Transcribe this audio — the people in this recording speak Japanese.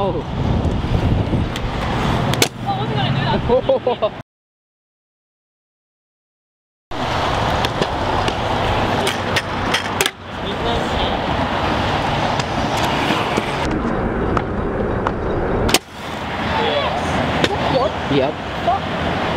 Wow. Oh, I wasn't going to do that. Oh. Yep. What?